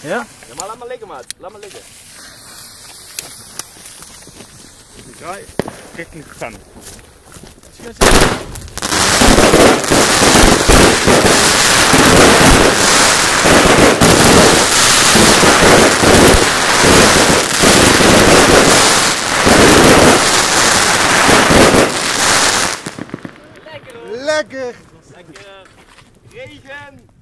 Ja? Ja, maar laat maar liggen, maat. Laat maar liggen. Draai. Kijk niet gaan. Lekker! Lekker! Lekker! Regen!